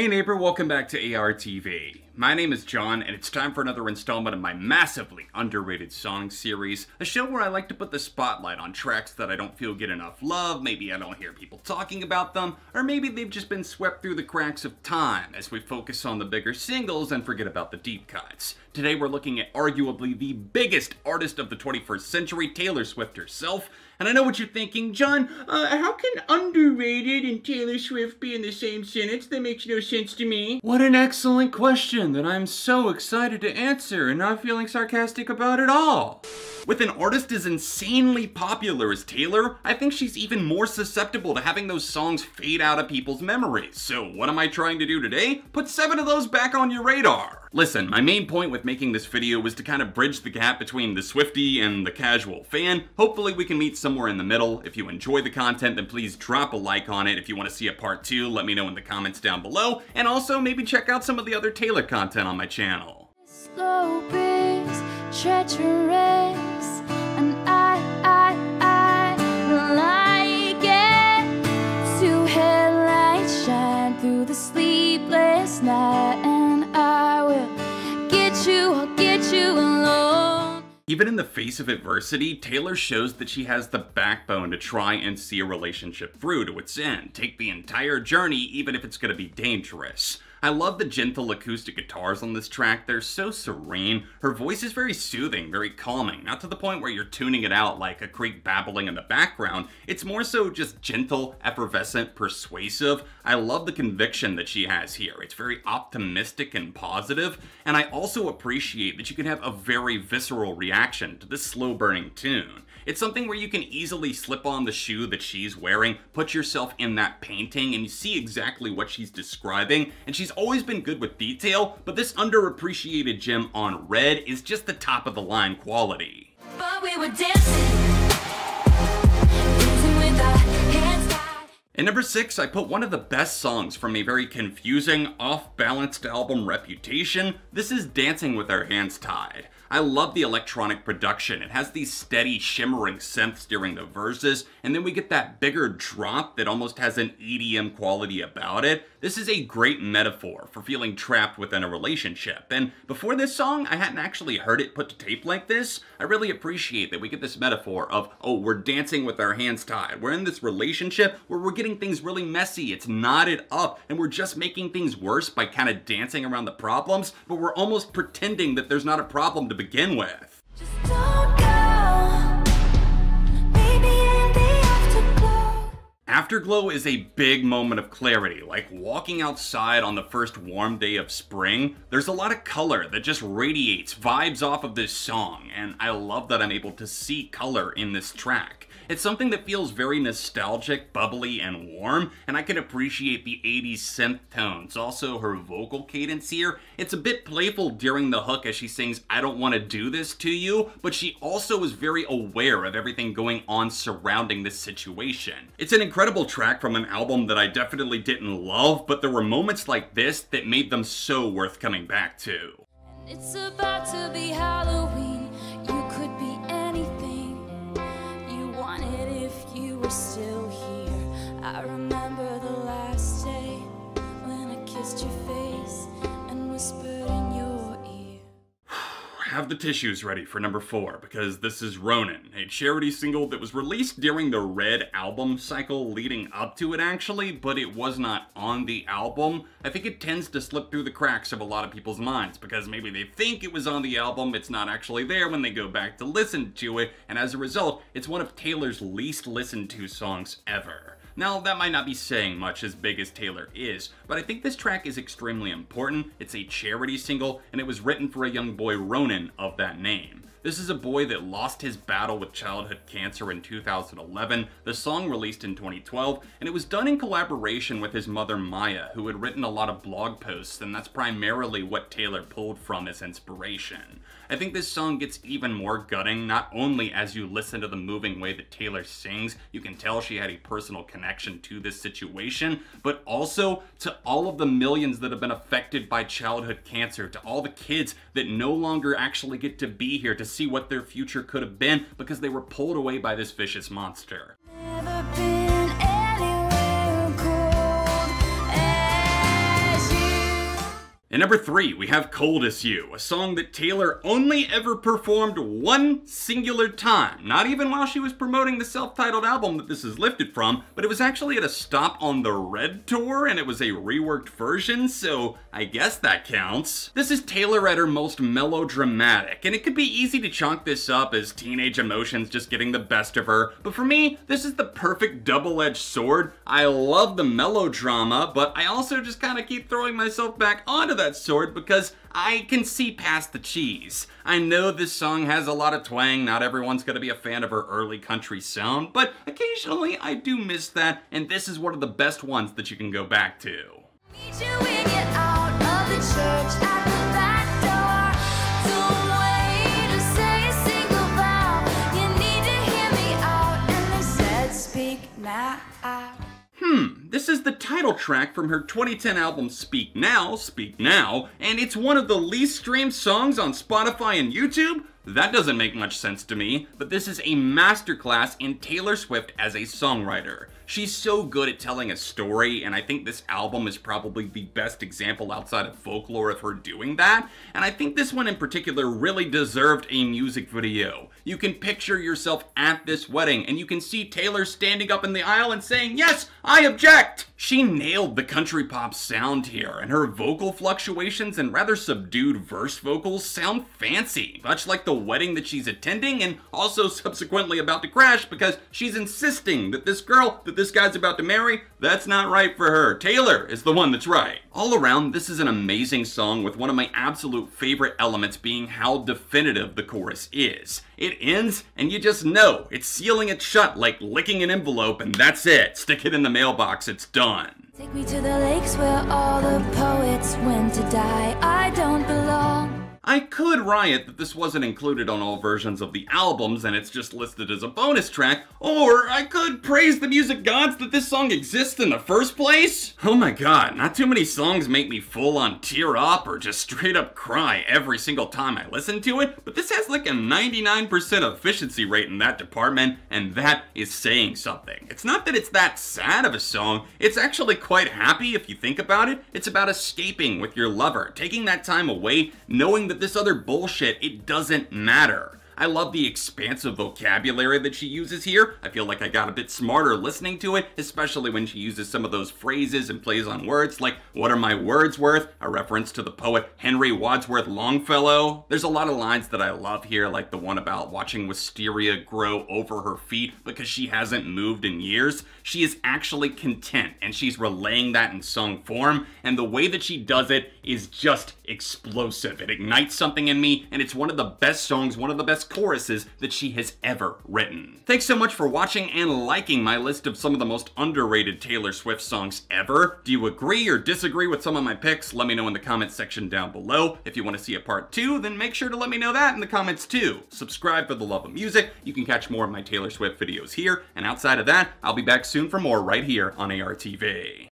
Hey neighbor, welcome back to ARTV. My name is John, and it's time for another installment of my massively underrated song series, a show where I like to put the spotlight on tracks that I don't feel get enough love, maybe I don't hear people talking about them, or maybe they've just been swept through the cracks of time as we focus on the bigger singles and forget about the deep cuts. Today we're looking at arguably the biggest artist of the 21st century, Taylor Swift herself, and I know what you're thinking, John, uh, how can underrated and Taylor Swift be in the same sentence? That makes no sense to me. What an excellent question that I'm so excited to answer and not feeling sarcastic about at all. With an artist as insanely popular as Taylor, I think she's even more susceptible to having those songs fade out of people's memories. So what am I trying to do today? Put seven of those back on your radar. Listen, my main point with making this video was to kind of bridge the gap between the Swiftie and the casual fan. Hopefully we can meet somewhere in the middle. If you enjoy the content, then please drop a like on it. If you want to see a part two, let me know in the comments down below. And also maybe check out some of the other Taylor content on my channel. Even in the face of adversity, Taylor shows that she has the backbone to try and see a relationship through to its end, take the entire journey even if it's gonna be dangerous. I love the gentle acoustic guitars on this track, they're so serene. Her voice is very soothing, very calming, not to the point where you're tuning it out like a creek babbling in the background. It's more so just gentle, effervescent, persuasive. I love the conviction that she has here. It's very optimistic and positive, and I also appreciate that you can have a very visceral reaction to this slow burning tune. It's something where you can easily slip on the shoe that she's wearing, put yourself in that painting, and you see exactly what she's describing. And she's always been good with detail, but this underappreciated gem on red is just the top of the line quality. At number 6, I put one of the best songs from a very confusing, off-balanced album Reputation. This is Dancing with Our Hands Tied. I love the electronic production. It has these steady, shimmering synths during the verses, and then we get that bigger drop that almost has an EDM quality about it. This is a great metaphor for feeling trapped within a relationship, and before this song, I hadn't actually heard it put to tape like this. I really appreciate that we get this metaphor of, oh, we're dancing with our hands tied. We're in this relationship where we're getting things really messy. It's knotted up, and we're just making things worse by kind of dancing around the problems, but we're almost pretending that there's not a problem to begin with. Afterglow. Is a big moment of clarity, like walking outside on the first warm day of spring. There's a lot of color that just radiates vibes off of this song, and I love that I'm able to see color in this track. It's something that feels very nostalgic, bubbly, and warm, and I can appreciate the 80s synth tones. Also, her vocal cadence here, it's a bit playful during the hook as she sings, I don't want to do this to you, but she also is very aware of everything going on surrounding this situation. It's an incredible track from an album that I definitely didn't love, but there were moments like this that made them so worth coming back to. It's about to be Halloween. You could be anything you wanted if you were still here. I remember have the tissues ready for number four because this is Ronan, a charity single that was released during the Red album cycle leading up to it actually, but it was not on the album. I think it tends to slip through the cracks of a lot of people's minds because maybe they think it was on the album, it's not actually there when they go back to listen to it, and as a result, it's one of Taylor's least listened to songs ever. Now, that might not be saying much as big as Taylor is, but I think this track is extremely important. It's a charity single, and it was written for a young boy, Ronan, of that name. This is a boy that lost his battle with childhood cancer in 2011. The song released in 2012, and it was done in collaboration with his mother Maya, who had written a lot of blog posts, and that's primarily what Taylor pulled from as inspiration. I think this song gets even more gutting, not only as you listen to the moving way that Taylor sings, you can tell she had a personal connection to this situation, but also to all of the millions that have been affected by childhood cancer, to all the kids that no longer actually get to be here to see what their future could have been because they were pulled away by this vicious monster. Number three, we have Cold as You, a song that Taylor only ever performed one singular time. Not even while she was promoting the self titled album that this is lifted from, but it was actually at a stop on the Red Tour and it was a reworked version, so I guess that counts. This is Taylor at her most melodramatic, and it could be easy to chalk this up as teenage emotions just getting the best of her, but for me, this is the perfect double edged sword. I love the melodrama, but I also just kind of keep throwing myself back onto that sword because I can see past the cheese. I know this song has a lot of twang, not everyone's gonna be a fan of her early country sound, but occasionally I do miss that, and this is one of the best ones that you can go back to. Is the title track from her 2010 album Speak Now, Speak Now, and it's one of the least streamed songs on Spotify and YouTube? That doesn't make much sense to me, but this is a masterclass in Taylor Swift as a songwriter. She's so good at telling a story, and I think this album is probably the best example outside of folklore of her doing that. And I think this one in particular really deserved a music video. You can picture yourself at this wedding, and you can see Taylor standing up in the aisle and saying, Yes, I object! She nailed the country pop sound here, and her vocal fluctuations and rather subdued verse vocals sound fancy, much like the wedding that she's attending and also subsequently about to crash because she's insisting that this girl that this guy's about to marry, that's not right for her. Taylor is the one that's right. All around, this is an amazing song with one of my absolute favorite elements being how definitive the chorus is. It ends, and you just know it's sealing it shut like licking an envelope, and that's it. Stick it in the mailbox, it's done. Take me to the lakes where all the poets went to die. I don't belong. I could riot that this wasn't included on all versions of the albums and it's just listed as a bonus track, or I could praise the music gods that this song exists in the first place. Oh my god, not too many songs make me full on tear up or just straight up cry every single time I listen to it, but this has like a 99% efficiency rate in that department, and that is saying something. It's not that it's that sad of a song, it's actually quite happy if you think about it. It's about escaping with your lover, taking that time away, knowing that this other bullshit, it doesn't matter. I love the expansive vocabulary that she uses here. I feel like I got a bit smarter listening to it, especially when she uses some of those phrases and plays on words like, What are my words worth? A reference to the poet Henry Wadsworth Longfellow. There's a lot of lines that I love here, like the one about watching wisteria grow over her feet because she hasn't moved in years. She is actually content and she's relaying that in song form, and the way that she does it is just explosive. It ignites something in me, and it's one of the best songs, one of the best choruses that she has ever written. Thanks so much for watching and liking my list of some of the most underrated Taylor Swift songs ever. Do you agree or disagree with some of my picks? Let me know in the comments section down below. If you want to see a part two, then make sure to let me know that in the comments too. Subscribe for the love of music. You can catch more of my Taylor Swift videos here, and outside of that, I'll be back soon for more right here on ARTV.